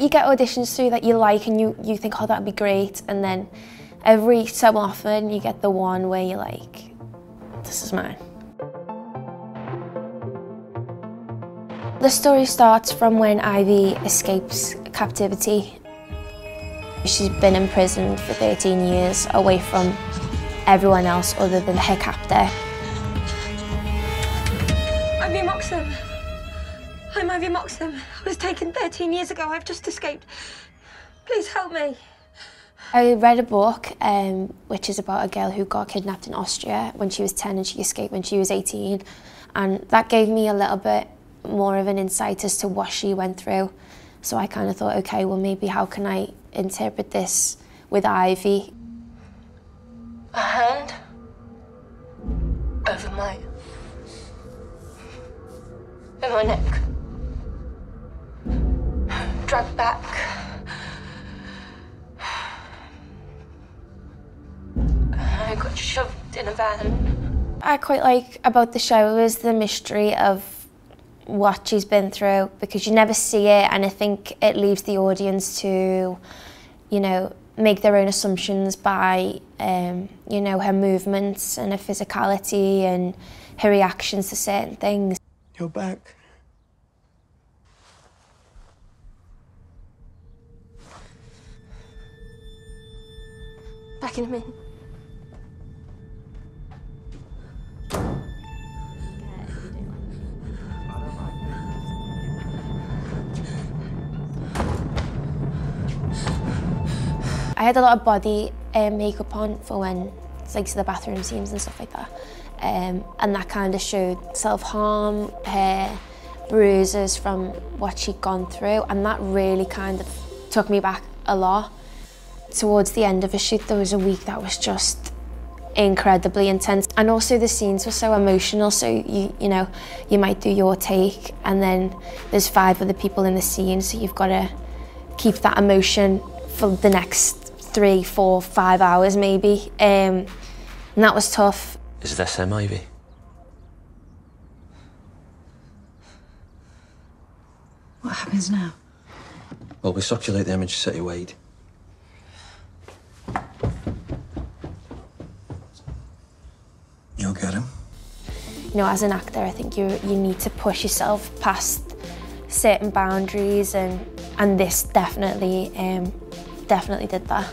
You get auditions through that you like and you, you think, oh, that'd be great. And then every so often you get the one where you're like, this is mine. The story starts from when Ivy escapes captivity. She's been imprisoned for 13 years away from everyone else other than her captor. I'm Ivy Moxam. I'm Ivy Moxam. I was taken 13 years ago. I've just escaped. Please help me. I read a book um, which is about a girl who got kidnapped in Austria when she was 10 and she escaped when she was 18 and that gave me a little bit more of an insight as to what she went through. So I kind of thought, okay, well maybe how can I interpret this with Ivy? A hand over my in my neck. Dragged back. I got shoved in a van. I quite like about the show is the mystery of what she's been through because you never see it and I think it leaves the audience to, you know, make their own assumptions by, um, you know, her movements and her physicality and her reactions to certain things. You're back. Back in a minute. I had a lot of body um, makeup on for when like to the bathroom scenes and stuff like that. Um, and that kind of showed self-harm, hair, bruises from what she'd gone through and that really kind of took me back a lot. Towards the end of the shoot there was a week that was just incredibly intense and also the scenes were so emotional so you you know you might do your take and then there's five other people in the scene so you've got to keep that emotion for the next three, four, five hours maybe. Um, and that was tough. Is this him, Ivy? What happens now? Well, we circulate the image citywide. Him. You know, as an actor, I think you you need to push yourself past certain boundaries, and and this definitely um, definitely did that.